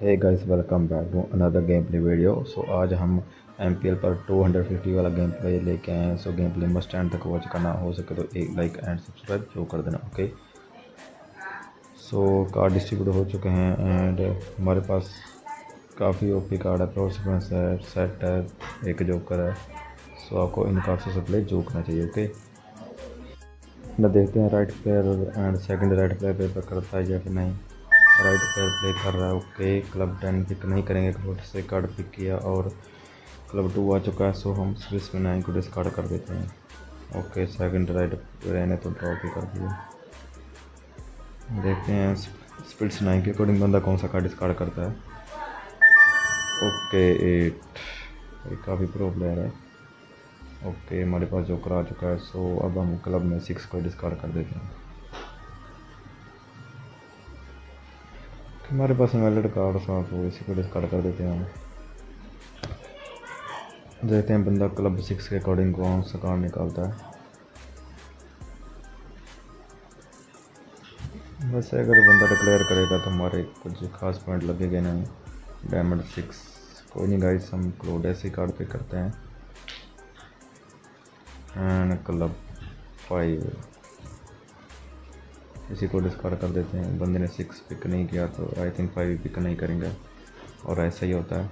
Hey guys welcome back to another game play video so आज हम MPL पर 250 वाला गेम प्ले लेके आए हैं। So game play must end तक वॉच करना। हो सके तो एक लाइक एंड सब्सक्राइब जो कर देना ओके सो कार्ड डिस्ट्रीब्यूट हो चुके हैं एंड हमारे पास काफ़ी ओपी कार्ड है प्रोसिक्वेंस है सेट है, एक जोकर है। सो आपको इन कार्ड से प्ले जो करना चाहिए ओके ना देखते हैं right player and second right player पे करता है या फिर नहीं। राइट पैर प्ले कर रहा है, ओके। क्लब टेन पिक नहीं करेंगे क्लब से कार्ड पिक किया और क्लब टू आ चुका है सो हम स्विस में नाइन को डिस्कार्ड कर देते हैं। ओके सेकंड राइट, रहने तो ड्रॉ भी कर दिया। देखते हैं स्पिट्स नाइन के अकॉर्डिंग बंदा कौन सा कार्ड डिस्कार्ड करता है। ओके एट ये काफ़ी प्रो प्लेयर है। ओके, हमारे पास जोकर आ चुका है सो अब हम क्लब में सिक्स को डिस्कार्ड कर देते हैं। हमारे पास इनवैलिड कार्ड था तो इसी को डिस्कार्ड कर देते हैं हम। देखते हैं बंदा क्लब सिक्स के अकॉर्डिंग कौन सा कार्ड निकालता है। वैसे अगर बंदा डिक्लेयर करेगा तो हमारे कुछ खास पॉइंट लगेगा नहीं। डायमंड सिक्स कोई नहीं गाइस हम क्लोड ऐसे कार्ड पे करते हैं। एंड क्लब फाइव इसी को डिस्कार्ड कर देते हैं। बंदे ने सिक्स पिक नहीं किया तो आई थिंक फाइव पिक नहीं करेंगे। और ऐसा ही होता है।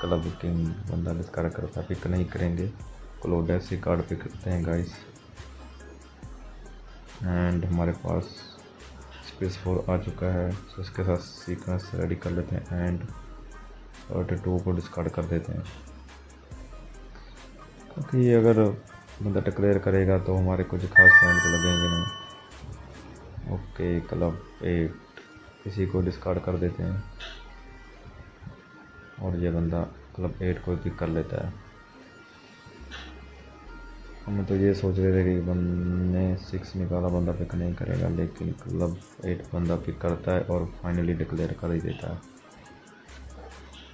क्लब किंग बंदा डिस्कार्ड करता है पिक नहीं करेंगे। क्लोड ऐसे कार्ड पिक करते हैं गाइस एंड हमारे पास स्पेस फोर आ चुका है तो इसके साथ सीक्वेंस रेडी कर लेते हैं। एंड थर्टी टू को डिस्कार्ड कर देते हैं। क्योंकि अगर बंदा डिक्लेयर करेगा तो हमारे कुछ खास पॉइंट तो लगेंगे नहीं। Okay, club eight. इसी को डिस्कार्ड कर देते हैं। और ये बंदा क्लब एट को पिक कर लेता है। हम तो ये सोच रहे थे कि बंदे सिक्स निकाला बंदा पिक नहीं करेगा, लेकिन क्लब एट बंदा पिक करता है और फाइनली डिक्लेयर कर ही देता है।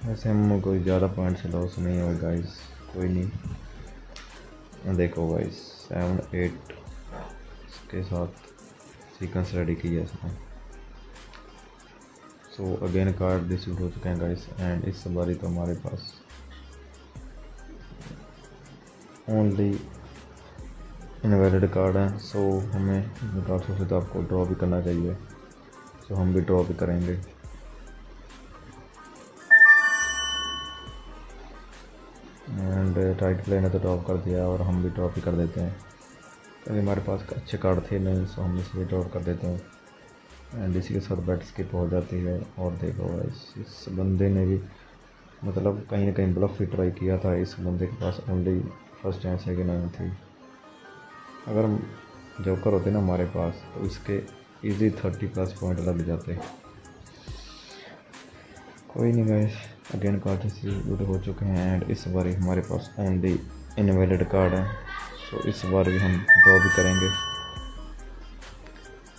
वैसे हम कोई ज़्यादा पॉइंट से लॉस नहीं हुआ गाइस कोई नहीं। देखो गाइस सेवन एट के साथ सीक्वेंस रेडी किया इसने। सो अगेन कार्ड डिस्ट्रीब्यूट हो चुके हैं गाइस एंड इस बारी तो हमारे पास ओनली इनवैलिड कार्ड है। सो हमें कार्ड से तो आपको ड्रॉ भी करना चाहिए। सो हम भी ड्रॉ भी करेंगे। एंड राइट प्ले ने तो ड्रॉप कर दिया और हम भी ड्रॉप ही कर देते हैं। क्योंकि हमारे पास अच्छे कार्ड थे नहीं सो हम इसे ड्रॉप कर देते हैं। एंड इसी के साथ बैट स्किप हो जाती है और देखो इस, इस बंदे ने भी मतलब कहीं ना कहीं ब्लफ ही ट्राई किया था इस बंदे के पास ओनली फ़र्स्ट चांस है कि नहीं थी अगर जोकर होते ना हमारे पास तो इसके इजी थर्टी प्लस पॉइंट लग जाते। कोई नहीं गए अगेन कार्ड हो चुके हैं एंड इस बार हमारे पास ओनली इनवेलिड कार्ड है। तो इस बार भी हम ड्रॉ भी करेंगे।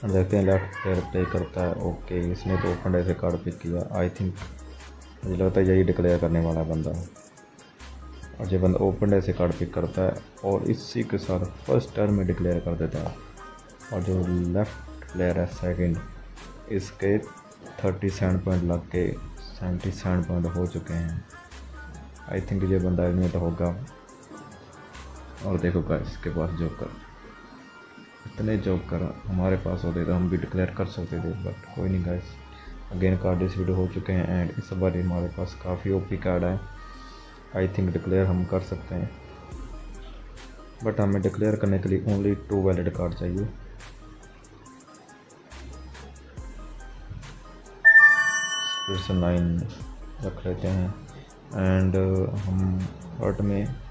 देखते हैं लेफ़्ट प्लेयर प्ले करता है। ओके इसने तो ओपन ऐसे कार्ड पिक किया। आई थिंक मुझे लगता है यही डिक्लेयर करने वाला बंदा। और जब बंदा ओपन ऐसे कार्ड पिक करता है और इसी के साथ फ़र्स्ट टर्न में डिक्लेयर कर देता है। और जो लेफ़्ट प्लेयर है सेकंड इसके थर्टी सेवन पॉइंट लग के सेवेंटी सेवन पॉइंट हो चुके हैं। आई थिंक ये बंदा एलिमिनेट होगा। और देखो गाइस इसके पास जोकर इतने जोकर हमारे पास होते तो हम भी डिक्लेयर कर सकते थे बट कोई नहीं गाइस अगेन कार्ड डिस्ट्रीब्यूट हो चुके हैं एंड इस बार हमारे पास काफ़ी ओपी कार्ड है। आई थिंक डिक्लेयर हम कर सकते हैं। बट हमें डिक्लेयर करने के लिए ओनली टू वैलिड कार्ड चाहिए। फिर से नाइन रख लेते हैं। एंड हम हर्ट में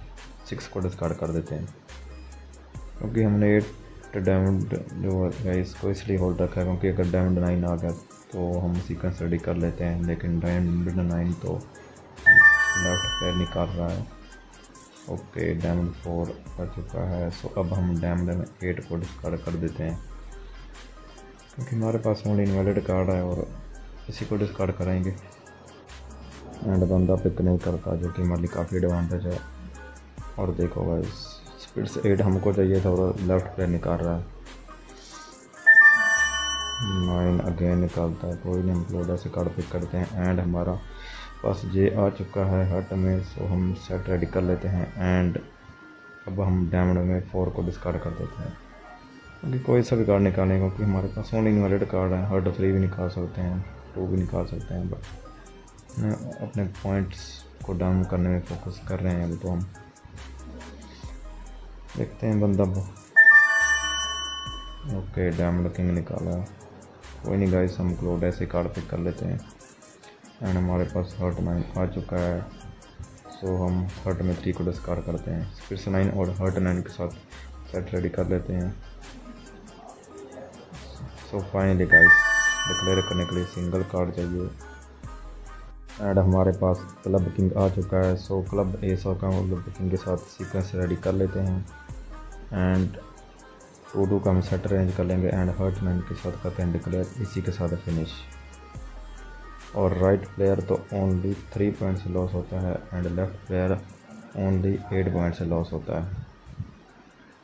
सिक्स को डिस्कार्ड कर देते हैं। क्योंकि हमने एट डायमंड जो है, इसको इसलिए होल्ड रखा है क्योंकि अगर डायमंड नाइन आ गया तो हम सीक्वेंस रेडी कर लेते हैं। लेकिन डायमंड नाइन तो लेफ़्ट पैर निकाल रहा है। ओके डायमंड फोर आ चुका है। सो अब हम डायमंड एट को डिस्कार्ड कर देते हैं। क्योंकि हमारे पास ओनली इन्वेलिड कार्ड है और इसी को डिस्कार्ड करेंगे एंड बंदा पिक नहीं करता, जो कि हमारे लिए काफ़ी एडवांटेज है। और देखो भाई स्पीड से एट हमको चाहिए था और लेफ़्ट पे निकाल रहा है। नाइन अगेन निकालता है, कोई नहीं, हम क्लोड ऐसे कार्ड पिक करते हैं एंड हमारा पास जे आ चुका है हट में सो हम सेट रेडी कर लेते हैं एंड अब हम डैमड में फोर को डिस्कार्ड कर देते हैं। क्योंकि कोई सा भी कार्ड निकालें क्योंकि हमारे पास ओनली इनवैलिड कार्ड है हर्ट थ्री भी निकाल सकते हैं टू भी निकाल सकते हैं बट अपने पॉइंट्स को डाउन करने में फोकस कर रहे हैं अभी तो हम। देखते हैं बंदा ओके डायमंड किंग निकाला। कोई नहीं गाइस हम क्लोड ऐसे कार्ड पिक कर लेते हैं। एंड हमारे पास हर्ट नाइन आ चुका है। सो हम हर्ट में थ्री को डिस्कार करते हैं। फिर से नाइन और हर्ट नाइन के साथ सेट रेडी कर लेते हैं। सो फाइनली गाइस डिक्लेयर करने के लिए सिंगल कार्ड चाहिए। एंड हमारे पास क्लब किंग आ चुका है। सो क्लब ए सौ का क्लब किंग के साथ सीक्वेंस रेडी कर लेते हैं। एंड टू का हम सेट अरेंज कर लेंगे एंड हर्ट नाइन के साथ करते हैं डिक्लेयर इसी के साथ फिनिश और राइट प्लेयर तो ओनली थ्री पॉइंट से लॉस होता है and left player only eight point से लॉस होता है.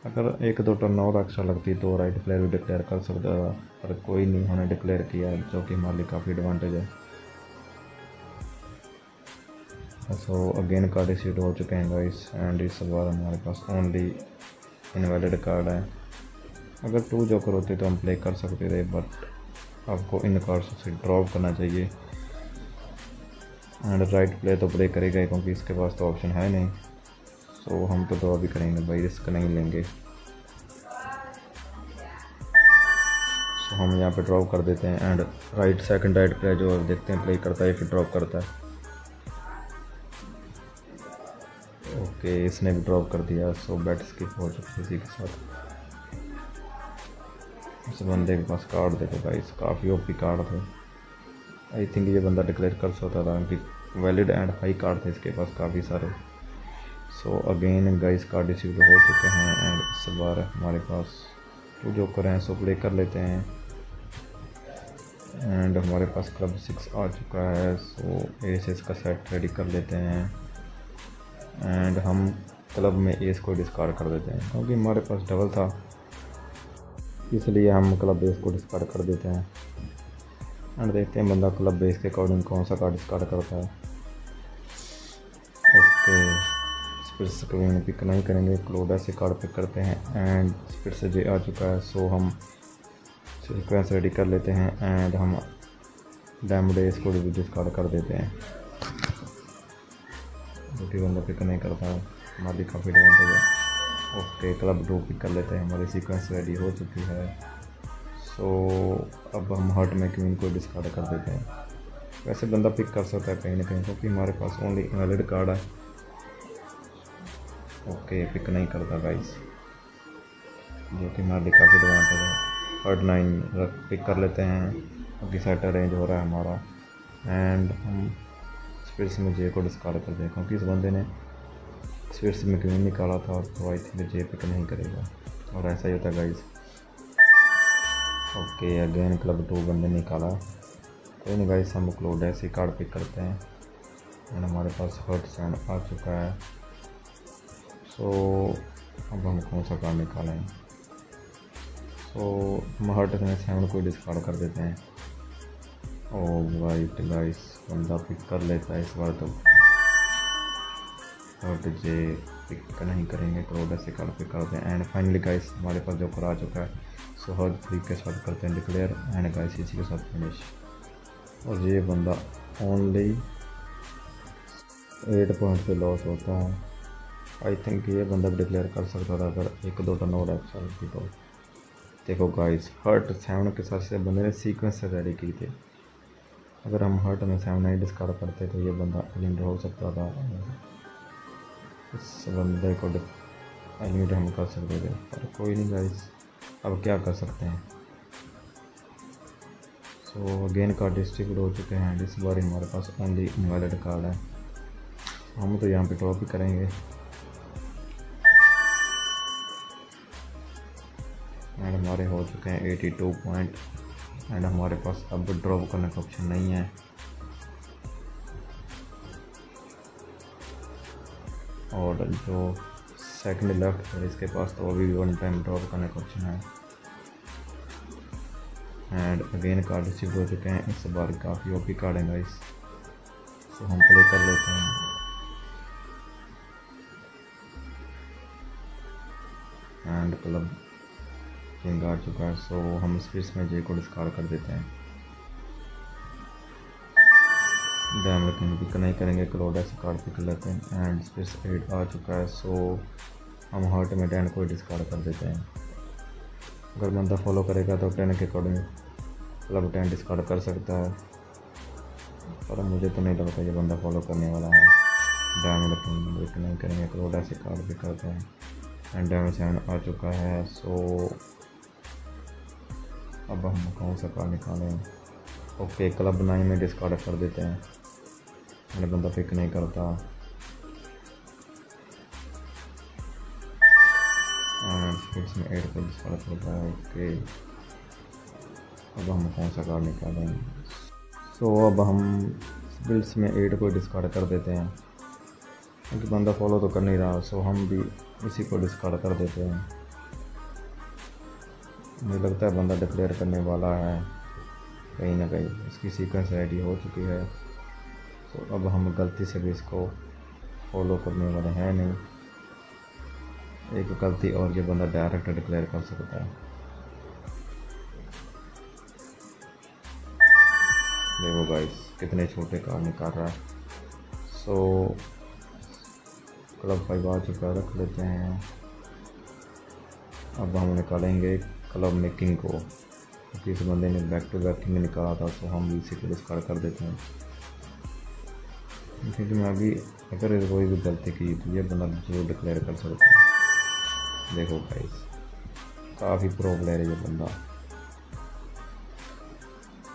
अगर एक दो टर्न और एक्स्ट्रा लगती तो राइट प्लेयर भी डिक्लेयर कर सकता था पर कोई नहीं, उन्होंने डिक्लेयर किया जो कि हमारे लिए काफ़ी एडवांटेज है. सो अगेन कार्ड रिसीव हो चुके हैं गाइस एंड इस बार हमारे पास ओनली इनवैलिड कार्ड है। अगर टू जोकर होते तो हम प्ले कर सकते थे बट आपको इन कार्ड्स से ड्रॉप करना चाहिए। एंड राइट प्ले तो प्ले करेगा क्योंकि इसके पास तो ऑप्शन है नहीं। सो हम तो ड्रॉ भी करेंगे, भाई रिस्क नहीं लेंगे। सो हम यहाँ पे ड्रॉप कर देते हैं and right second right play जो देखते हैं प्ले करता है फिर ड्रॉप करता है। ओके इसने भी ड्रॉप कर दिया सो बैट स्किप हो चुकी है इसी के साथ। इस बंदे के पास कार्ड देखो गाइस काफ़ी ओपी कार्ड थे। आई थिंक ये बंदा डिक्लेयर कर सकता था कि वैलिड एंड हाई कार्ड थे इसके पास काफ़ी सारे। So again guys card receive हो चुके हैं एंड इस बार हमारे पास टू जो कर हैं सो प्ले कर लेते हैं। एंड हमारे पास क्लब सिक्स आ चुका है सो एस का सेट रेडी कर लेते हैं। एंड हम क्लब में एस को डिस्कार्ड कर देते हैं, क्योंकि हमारे पास डबल था। इसलिए हम क्लब बेस को डिस्कार्ड कर देते हैं। एंड देखते हैं बंदा क्लब बेस के अकॉर्डिंग कौन सा कार्ड डिस्कार्ड करता है। ओके स्पिर स्क्रीन पिक नहीं करेंगे क्लोडा से कार्ड पिक करते हैं। एंड स्पिर से जे आ चुका है सो हम सिक्वेंस रेडी कर लेते हैं। एंड हम डैमडेज को भी डिस्कार्ड कर देते हैं। कि बंदा पिक नहीं करता है हमारी काफ़ी एडवांटेज है ओके, क्लब टू पिक कर लेते हैं। हमारी सीक्वेंस रेडी हो चुकी है। सो अब हम हर्ट में क्वीन को डिस्कार्ड कर देते हैं। वैसे बंदा पिक कर सकता है कहीं ना कहीं, क्योंकि हमारे पास ओनली वैलिड कार्ड है। ओके पिक नहीं करता गाइस जो कि हमारे लिए काफ़ी एडवांटेज है हर्ट नाइन पिक कर लेते हैं। क्योंकि सेट अरेंज हो रहा है हमारा। एंड हम स्पिरिट्स में जे को डिस्कार्ड कर दिया क्योंकि इस बंदे ने स्पिरिट्स में क्यों निकाला था तो आई थिंक जे पिक नहीं करेगा। और ऐसा ही होता guys okay again club two बंदे निकाला। कोई नहीं गाइस हम क्लोड ऐसे कार्ड पिक करते हैं। एंड हमारे पास हर्ट सैंड आ चुका है। सो so, अब हम कौन सा कार्ड निकालें? सो so, हम हर्ट में सेवन को डिस्कार्ड कर देते हैं। ओ वाइट गाइस बंदा पिक कर लेता है इस बार तो। हर्ट जे पिक नहीं करेंगे क्लोड ऐसे कार्ड पिक करते हैं। एंड फाइनली गाइस हमारे पास जो कर आ चुका है सो हर थ्री के साथ करते हैं डिक्लेयर एंड गाइस इसी के साथ फिनिश और ये बंदा ओनली एट पॉइंट से लॉस होता है। आई थिंक ये बंदा भी डिक्लेयर कर सकता था, अगर एक दो टर्न और एक्स्ट्रा होती तो। देखो गाइस हर्ट सेवन के साथ से बंदे ने सीक्वेंस से रेडी की थी। अगर हम हर्ट में सेवन नहीं डिस्कार्ड करते तो ये बंदा एलिमिनेट हो सकता था। इस बंदे को एलिमिनेट हम कर सकते थे। पर कोई नहीं गाइस अब क्या कर सकते हैं? सो अगेन कार्ड डिस्ट्रीब्यूट हो चुके हैं। इस बार हमारे पास ओनली इनवैलिड कार्ड है। हम तो यहाँ पे ड्रॉप ही करेंगे। एंड हमारे हो चुके हैं 82 पॉइंट एंड हमारे पास अब ड्रॉप करने का ऑप्शन नहीं है। और जो सेकंड लेफ़्ट है, इसके पास तो अभी भी वन टाइम ड्रॉप करने का ऑप्शन है। एंड अगेन कार्ड रिसीव हो चुके हैं। इस बार काफ़ी ओपी कार्ड है गाइस तो हम प्ले कर लेते हैं। एंड क्लब किंग आ चुका है सो हम स्पिस में जे को डिस्कार्ड कर देते हैं। डैम किंग पिक नहीं करेंगे क्लोड ऐसे कार्ड पिक लेते हैं एंड स्पिस एट आ चुका है सो हम हार्ट में डैन को डिस्कार्ड कर देते हैं। अगर बंदा फॉलो करेगा तो टेन के अकॉर्डिंग क्लब टेन डिस्कार्ड कर सकता है, पर मुझे तो नहीं लगता ये बंदा फॉलो करने वाला है। डैम डायमंड पिक नहीं करेंगे क्लोड ऐसे कार्ड भी करते हैं एंड डैमेज सेवन आ चुका है सो अब हम कौन सा कार्ड निकालें। ओके क्लब नाइन में डिस्कार्ड कर देते हैं। मैंने बंदा पिक नहीं करता। में एड कर डिस्कार्ड करता है ओके अब हम कौन सा कार्ड निकालें। सो अब हम बिल्स में एड को डिस्कार्ड कर देते हैं। क्योंकि बंदा फॉलो तो कर नहीं रहा। सो हम भी इसी को डिस्कार्ड कर देते हैं। मुझे लगता है बंदा डिक्लेयर करने वाला है। कहीं ना कहीं इसकी सीक्वेंस रेडी हो चुकी है। तो अब हम गलती से भी इसको फॉलो करने वाले हैं नहीं। एक गलती और ये बंदा डायरेक्ट डिक्लेयर कर सकता है। देखो गाइस कितने छोटे कार्ड निकाल रहा है। सो क्लब फाइव आ चुका रख लेते हैं। अब हम निकालेंगे क्लब मेकिंग को। इस बंदे ने बैक टू बैक किंग निकाला था तो हम भी इसी को डिस्कार्ड कर देते हैं। क्योंकि मैं अभी, अगर कोई भी गलती की तो ये बंदा ज़रूर डिक्लेयर कर सकता है। देखो गाइस काफ़ी प्रो प्लेयर है ये बंदा।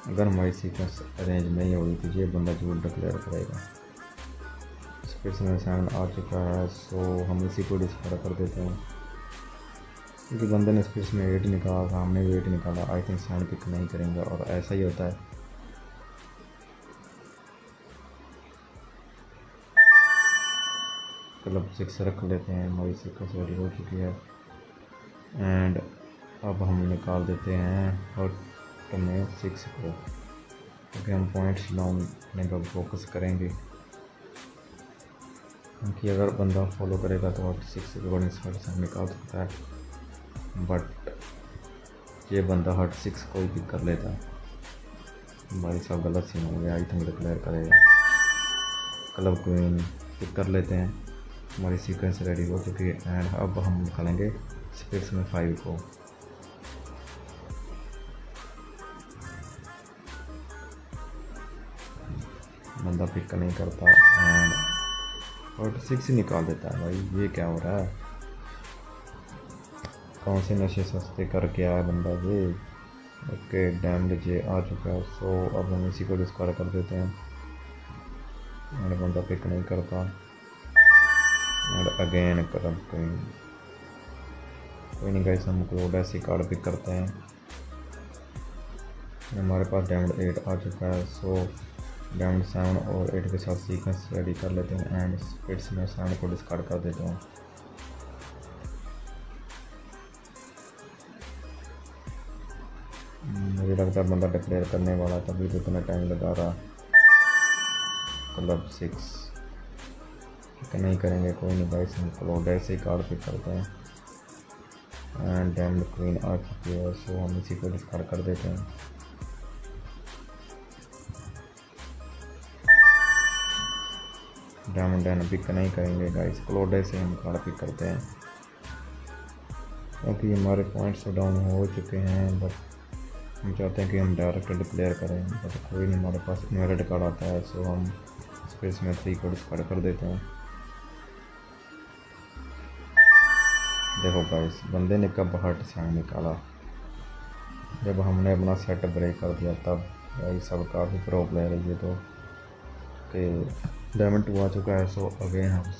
अगर हमारी सीक्वेंस अरेंज नहीं होगी तो ये बंदा ज़रूर डिक्लेयर करेगा। स्पेस में सेवन आ चुका है सो हम इसी को डिस्कार्ड कर देते हैं। क्योंकि बंदे ने स्पेस में एट निकाला था हमने एट निकाला आई थिंक सैंड पिक नहीं करेंगे और ऐसा ही होता है। क्लब सिक्स रख लेते हैं हमारी सिक्स रेडी हो चुकी है। एंड अब हम निकाल देते हैं हॉट में सिक्स को। क्योंकि हम पॉइंट्स करने का फोकस करेंगे। क्योंकि अगर बंदा फॉलो करेगा तो हॉट सिक्स के निकाल सकता है। बट ये बंदा हट सिक्स कोई भी कर लेता। भाई साहब गलत सीन हो गया आई थिंक डिक्लेयर करेगा। क्लब क्वीन पिक कर लेते हैं। हमारी सीक्वेंस रेडी हो चुकी है एंड अब हम निकालेंगे स्पेस में फाइव को। बंदा पिक नहीं करता एंड और सिक्स ही निकाल देता है भाई, ये क्या हो रहा है? कौन से नशे सस्ते करके आया बंदा ये ओके डैम लीजिए आ चुका है। सो अब हम इसी को डिस्कार्ड कर देते हैं। और बंदा पिक नहीं करता। और अगेन कर कोई कोई नहीं गाइस हम क्लोड ऐसी कार्ड पिक करते हैं। हमारे पास डायमंड एट आ चुका है। सो डायमंड सेवन और एट के साथ सीक्वेंस रेडी कर लेते हैं। एंड स्पिट्स में सेवन को डिस्कार्ड कर देते हैं। मुझे लगता है बंदा डिक्लेयर करने वाला तभी तो इतना टाइम लगा रहा। क्लब सिक्स नहीं करेंगे, कोई नहीं भाई हम क्लोड ऐसे ही कार्ड पिक करते हैं। एंड डैम क्वीन आ चुकी है सो हम इसी को डिस्कार्ड कर देते हैं। डायमंड डैन पिक नहीं करेंगे गाइस क्लोड ऐसे हम कार्ड पिक करते हैं। क्योंकि हमारे पॉइंट्स डाउन हो चुके हैं बट हम चाहते हैं कि हम डायरेक्ट डिक्लेयर करें बट तो कोई नहीं, हमारे पास इन्वेलिड कार्ड आता है सो हम स्पेस में थ्री को डिस्कार्ड कर देते हैं। देखो गाइस बंदे ने कब हट साइन निकाला? जब हमने अपना सेट ब्रेक कर दिया, तब भाई सब काफ़ी प्रो प्लेयर है ये तो कि डायमंड टू आ चुका है सो अगेन हम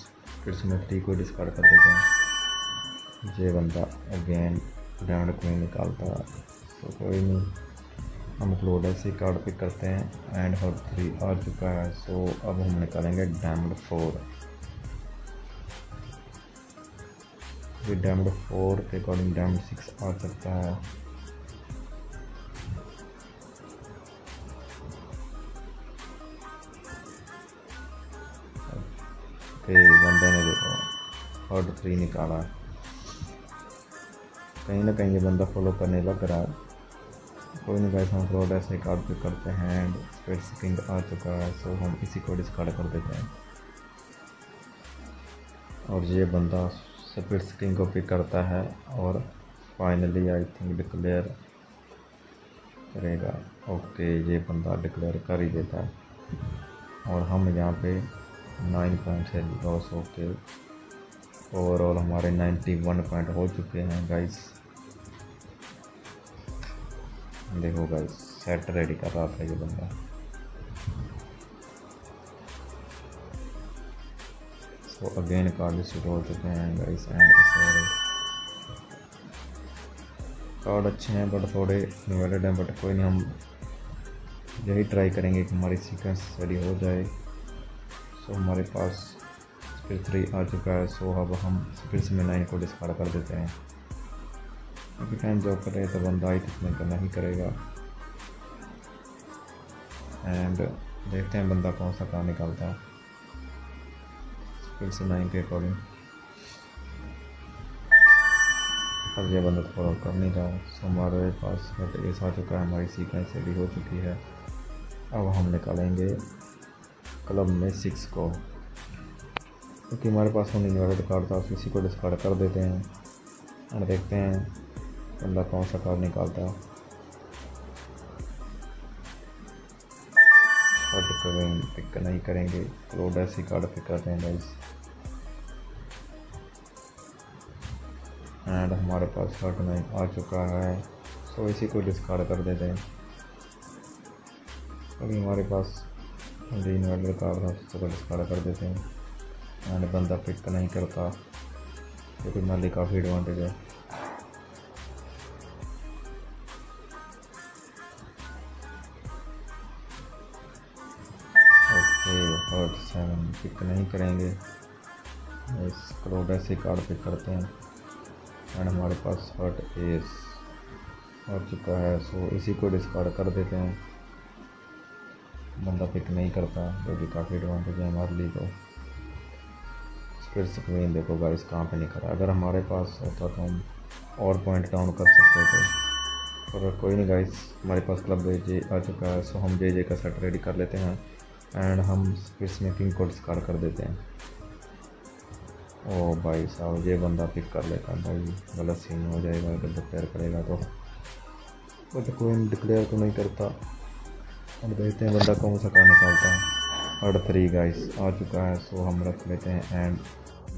फिर से थ्री को डिस्कार्ड कर देते हैं। ये बंदा अगेन डायमंड क्वीन निकालता है। तो कोई नहीं। हम लोडर से कार्ड पिक करते हैं एंड हर थ्री आ चुका है। सो अब हम निकालेंगे डैम्ड फोर ये डैम्ड फोर के अकॉर्डिंग डैम्ड सिक्स आ सकता है। बंदे ने देखो। हॉट थ्री निकाला। कहीं ना कहीं ये बंदा फॉलो करने लग रहा है। कोई नहीं गाइस हम फ्रॉड ऐसे कार्ड पे करते हैं एंड स्पेस किंग आ चुका है सो हम इसी को डिस्कार्ड कर देते हैं। और ये बंदा स्पिट्स किंग को पिक करता है और फाइनली आई थिंक डिक्लेयर करेगा। ओके ये बंदा डिक्लेयर कर ही देता है। और हम यहाँ पे नाइन पॉइंट से लॉस होके ओवरऑल हमारे नाइन्टी वन पॉइंट हो चुके हैं गाइस देखो गाइस सेट रेडी कर रहा था ये बंदा। सो अगेन कार्ड शुरू हो चुके हैं गाइस एंड सॉरी कार्ड अच्छे हैं बट थोड़े इन्वर्टेड हैं बट कोई नहीं, हम यही ट्राई करेंगे कि हमारी सीक्वेंस रेडी हो जाए। सो हमारे पास फिर थ्री आ चुका है सो अब हम फिर से नाइन को डिस्कार्ड कर देते हैं। क्योंकि टाइम जॉब करे तो बंदा ही कितने करना ही करेगा। एंड देखते हैं बंदा कौन सा काम निकालता है। फिर से नाइन के अकॉर्डिंग अब ये बंदा फॉलो कर नहीं रहा सो हमारे पास एस आ चुका है, हमारी सीक्वेंस रेडी हो चुकी है। अब हम निकालेंगे क्लब में सिक्स को। क्योंकि तो हमारे पास होने वाला कार्ड था इसी को डिस्कार्ड कर देते हैं। और देखते हैं बंदा कौन सा कार्ड निकालता है? कार्ड करेंगे पिक नहीं करेंगे। क्लोड ऐसी कार्ड पिक करते हैं गाइस एंड हमारे पास हर्ट नहीं आ चुका है। सो इसी को डिस्कार्ड कर देते हैं। अभी हमारे पास ग्रीन वाले कार्ड था उसको डिस्कार्ड कर देते हैं। एंड बंदा पिक नहीं करता। क्योंकि माली काफ़ी एडवांटेज है। और सेवन पिक नहीं करेंगे। इस करोड़ ऐसे कार्ड पिक करते हैं। एंड हमारे पास हर्ट एस आ चुका है सो इसी को डिस्कार्ड कर देते हैं। बंदा पिक नहीं करता जो कि काफ़ी एडवांटेज है हमारे लिए तो। फिर स्क्रीन देखो गाइस कहाँ पे नहीं करा अगर हमारे पास होता तो हम और पॉइंट डाउन कर सकते थे। पर कोई नहीं गाइस हमारे पास क्लब जे आ चुका है सो हम जे जे का सेट रेडी कर लेते हैं। एंड हम फिर स्नैकिंग को डिस्कार्ड कर देते हैं। ओ भाई साहब, ये बंदा पिक कर लेता है भाई। गलत सीन हो जाएगा, अगर डिक्लेयर करेगा तो। बट कोई डिक्लेयर तो नहीं करता। और देखते हैं बंदा कौन सा कार निकालता है। अर्ड थ्री गाइस आ चुका है सो हम रख लेते हैं एंड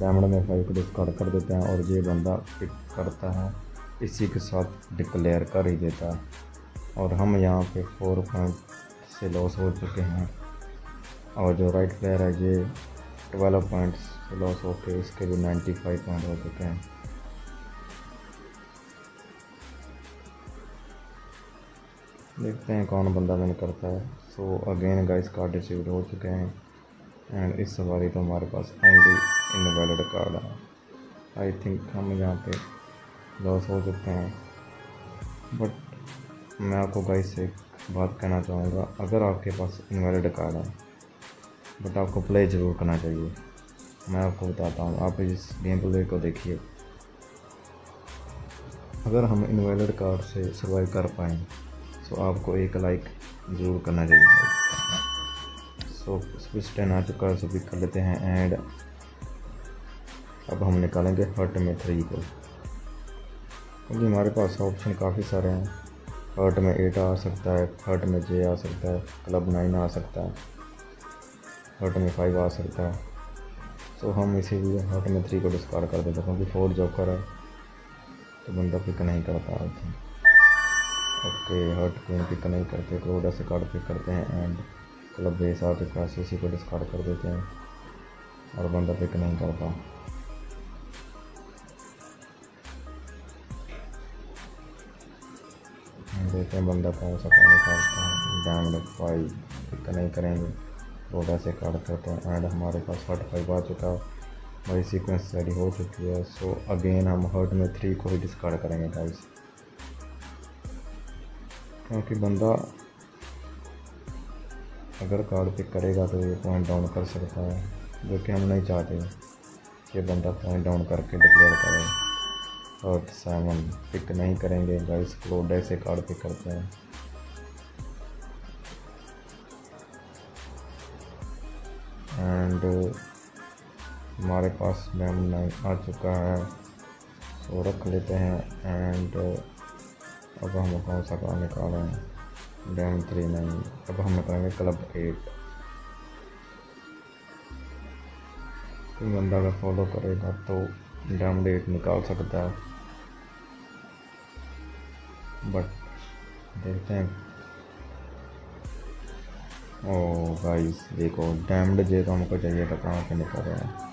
डायमंड में फाइव को डिस्कार्ड कर देते हैं और ये बंदा पिक करता है। इसी के साथ डिक्लेयर कर ही देता है। और हम यहाँ पे फोर पॉइंट से लॉस हो चुके हैं। और जो राइट प्लेयर है, ये ट्वेल्व पॉइंट्स लॉस होके इसके भी नाइन्टी फाइव पॉइंट हो चुके हैं। देखते हैं कौन बंदा विन करता है। So again guys card receive हो चुके हैं। एंड इस सवारी तो हमारे पास ओनली इनवैलिड कार्ड है। आई थिंक हम यहाँ पे लॉस हो चुके हैं। बट मैं आपको गाइस से बात कहना चाहूँगा। अगर आपके पास इनवैलिड कार्ड है बट आपको प्ले ज़रूर करना चाहिए। मैं आपको बताता हूँ, आप इस गेम प्ले को देखिए। अगर हम इनवैलिड कार्ड से सर्वाइव कर पाएँ तो आपको एक लाइक ज़रूर करना चाहिए। सो स्विच टेन आ चुका है सो पिक कर लेते हैं एंड अब हम निकालेंगे हर्ट में थ्री को। क्योंकि हमारे पास ऑप्शन काफ़ी सारे हैं। हर्ट में एट आ सकता है हर्ट में जे आ सकता है क्लब नाइन आ सकता है। हर्ट में फाइव आ सकता है। तो हम इसीलिए हर्ट में थ्री को डिस्कार्ड कर देते क्योंकि फोर जॉकर है। तो बंदा पिक नहीं करता है ओके हर्ट क्वीन पिक नहीं करते क्रोडा से कार्ड पिक करते हैं एंड क्लब बेस आ चुका है इसी को डिस्कार्ड कर देते हैं। और बंदा पिक नहीं करता। देखते हैं बंदा कौन सा पानी निकालता है। डायमंड फाइव पिक नहीं करेंगे। रोड से कार्ड करते हैं एंड हमारे पास हर्ट फाइव आ चुका है। हमारी सीक्वेंस रेडी हो चुकी है। सो अगेन हम हर्ट में थ्री को ही डिस्कार्ड करेंगे गाइस क्योंकि बंदा अगर कार्ड पिक करेगा तो ये पॉइंट डाउन कर सकता है, जो कि हम नहीं चाहते कि बंदा पॉइंट डाउन करके डिक्लेयर करे। और सेवन पिक नहीं करेंगे गाइस क्लोड से कार्ड पिक करते हैं। एंड हमारे पास डैम नाइन आ चुका है सो रख लेते हैं। एंड अब हम कौन सा कार्ड निकालें। हैं डैम थ्री नाइन अब हम निकालेंगे क्लब एट कोई बंदा अगर फॉलो करेगा तो डैम एट निकाल सकता है। बट देखते हैं। ओ गाइस देखो डैम्ड जे तो हमको चाहिए था, कहाँ पे निकल रहा है?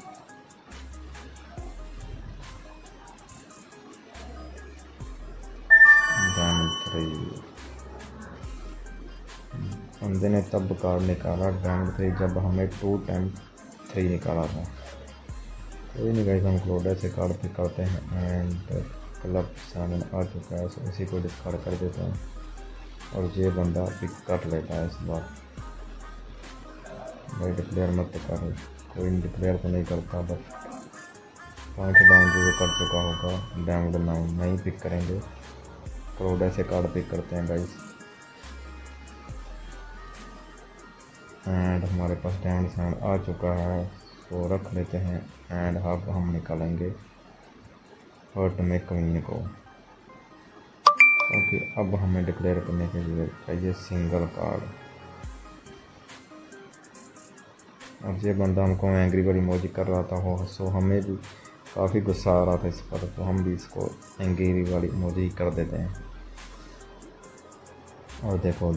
बंदे ने तब कार्ड निकाला डैम थ्री जब हमें टू टाइम थ्री निकाला था। कोई नहीं गाइस हम क्लोडा से कार्ड पिक करते हैं एंड क्लब सेवन आ चुका है सो इसी को डिस्कार्ड कर देते हैं। और ये बंदा पिक कर लेता है इस बार। भाई डिक्लेयर मत कर कोई डिक्लेयर तो नहीं करता बट पाँच डाउन जो कर चुका होगा डैमड नाउन नहीं पिक करेंगे। क्रोड ऐसे कार्ड पिक करते हैं गाइस एंड हमारे पास डैमड साउंड आ चुका है तो रख लेते हैं। एंड अब हम निकालेंगे हर्ट में कमीने को। क्योंकि अब हमें डिक्लेयर करने के लिए चाहिए सिंगल कार्ड और ये बंदा हमको एंग्री बड़ी मौजी कर रहा था हो सो हमें भी काफ़ी गुस्सा आ रहा था इस पर तो हम भी इसको एंग्री वाली मौजी कर देते हैं। और देखो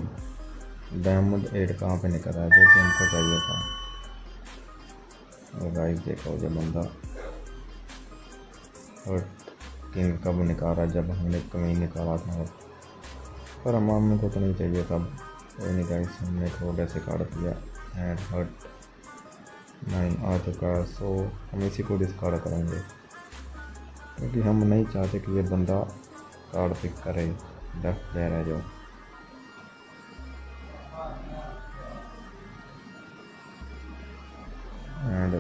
डायमंड एड कहाँ पे निकल रहा है, जो कि हमको चाहिए था। और गाइस देखो, ये बंदा और किंग कब निकाल जब हमने कमी निकाला था। पर हम को तो नहीं चाहिए तब कोई नहीं गाइस हमने थोड़े से काट दिया एंड हर्ट नाइन आ चुका है सो हम इसी को डिस्कार्ड करेंगे। क्योंकि हम नहीं चाहते कि ये बंदा कार्ड पिक करे लेफ़्ट प्लेयर है जो एंड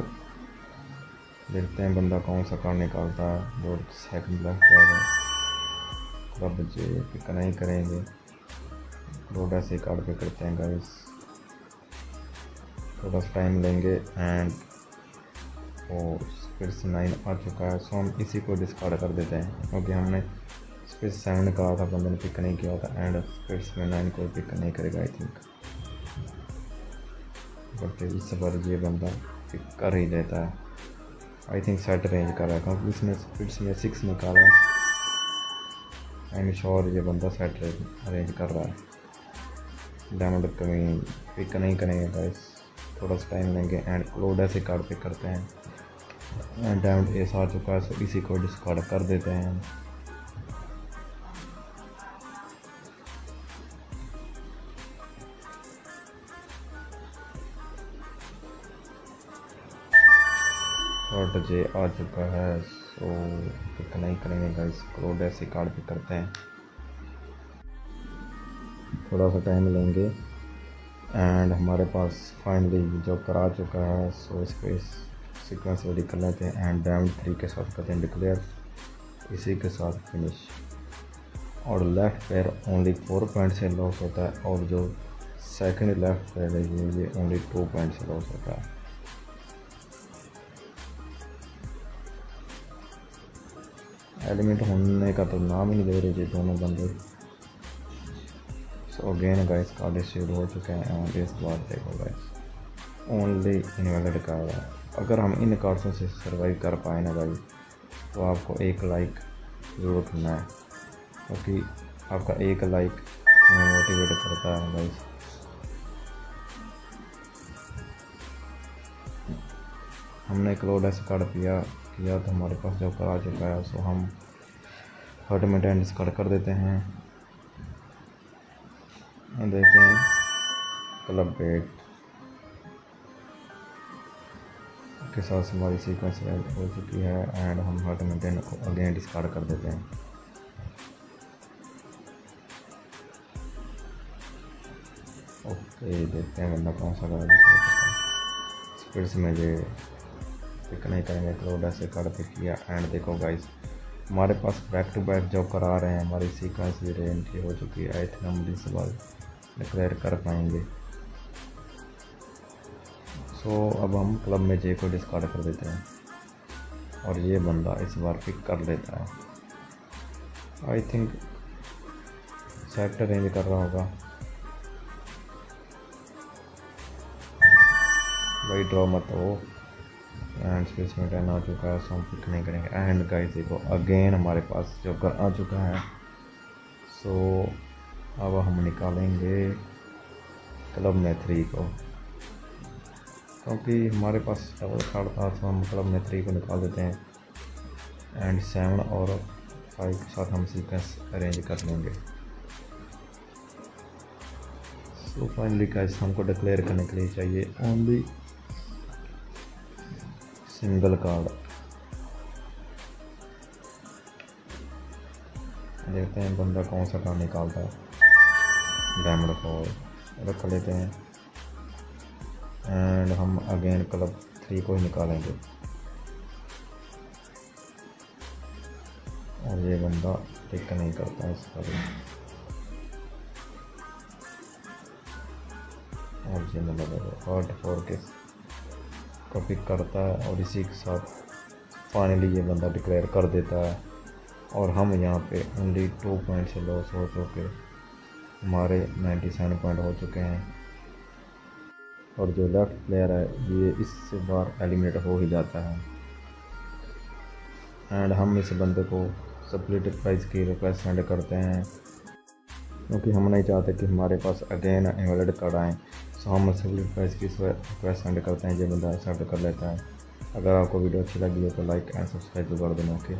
देखते हैं बंदा कौन सा कार्ड निकालता है, जो सेकंड लेफ़्ट प्लेयर है। अब जे पिक नहीं करेंगे। रोड ऐसे कार्ड पे करते हैं गाइस थोड़ा सा टाइम लेंगे एंड और स्पीड से नाइन आ चुका है सो हम इसी को डिस्कार्ड कर देते हैं। क्योंकि हमने स्पीड सेवन कहा था बंदे ने पिक नहीं किया था एंड स्पीड में नाइन को पिक नहीं करेगा आई थिंक बट इस बार ये बंदा पिक कर ही देता है। आई थिंक सेट रेंज कर रहा है इसने स्पीड्स में सिक्स निकाला एंड श्योर ये बंदा सेट अरेंज कर रहा है। डायमंड कमी पिक नहीं करेंगे गाइस थोड़ा सा टाइम लेंगे एंड क्लोड ऐसे कार्ड पिक करते हैं। एंड डायमंड एस आ चुका है सो इसी को डिस्कार्ड कर देते हैं। और जे आ चुका है सो पिक नहीं करेंगे गाइस क्लोड ऐसे कार्ड पिक करते हैं। थोड़ा सा टाइम लेंगे। एंड हमारे पास फाइनली जो करा चुका है सो इस पर सीक्वेंस रेडी कर लेते हैं एंड डैम थ्री के साथ करते हैं डिक्लेयर इसी के साथ फिनिश और लेफ़्ट पैर ओनली फोर पॉइंट से लॉस होता है और जो सेकंड लेफ़्ट पैर है, ये ये ओनली टू पॉइंट से लॉस होता है। एलिमेंट होने का तो नाम ही नहीं दे रहे थे दोनों बंदे। So again guys card issued हो चुके हैं और इस बार देखो गाइस ओनली इनवैलिड कार्ड है. अगर हम इन कार्ड्सों से सर्वाइव कर पाए ना गाइस तो आपको एक लाइक ज़रूर करना है. क्योंकि आपका एक लाइक हमें मोटिवेट करता है गाइस हमने क्लोड ऐसा कार्ड किया किया तो हमारे पास जो कर आ चुका है सो हम हर्ट में डिस्कार्ड कर देते हैं. देते हैं। क्लब बेट के साथ हमारी सीक्वेंस हो चुकी है एंड हम हर्ट मेंटेन को अगेन डिस्कार्ड कर देते हैं। ओके देखते हैं बंदा कौन सा फिर से मुझे पिक नहीं करेंगे क्लोड ऐसे कार्ड पिक किया एंड देखो गाइस हमारे पास बैक टू बैक जो करा रहे हैं, हमारी सीक्वेंस भी एंट्री हो चुकी है आई थिंक हम इस बार डिक्लेयर कर पाएँगे। सो so, अब हम क्लब में जे को डिस्कार्ड कर देते हैं। और ये बंदा इस बार पिक कर लेता है। आई थिंक सेट रेंज कर रहा होगा। भाई ड्रॉ मत हो। एंड स्पेस में टेन आ चुका है सो हम पिक नहीं करेंगे। एंड गाइस देखो अगेन हमारे पास जो कर आ चुका है। सो अब हम निकालेंगे क्लब में थ्री को। क्योंकि हमारे पास डबल कार्ड था तो हम क्लब में थ्री को निकाल देते हैं। एंड सेवन और फाइव के साथ हम सीक्वेंस अरेंज कर लेंगे। सो फाइनली गाइस हमको डिक्लेयर करने के लिए चाहिए ओनली सिंगल कार्ड देखते हैं बंदा कौन सा कार्ड निकालता है। डायमंड फॉल रख लेते हैं। एंड हम अगेन क्लब थ्री को ही निकालेंगे। और ये बंदा टिक नहीं करता है इसका भी। और ये मतलब फोर के को पिक करता है और इसी के साथ फाइनली ये बंदा डिक्लेयर कर देता है। और हम यहाँ पे ओनली टू पॉइंट से लॉस हो चुके हमारे नाइन्टी सेवन पॉइंट हो चुके हैं। और जो लेफ़्ट प्लेयर है, ये इससे बार एलिमिनेट हो ही जाता है। एंड हम इस बंदे को सप्लिट प्राइस की रिक्वेस्ट सेंड करते हैं। क्योंकि हम नहीं चाहते कि हमारे पास अगेन इन्वेलिड कार्ड आएँ। सो हम सप्लिट प्राइस की रिक्वेस्ट सेंड करते हैं, ये बंदा एक्सेप्ट कर लेता है। अगर आपको वीडियो अच्छी लगी हो तो लाइक एंड सब्सक्राइब कर देना ओके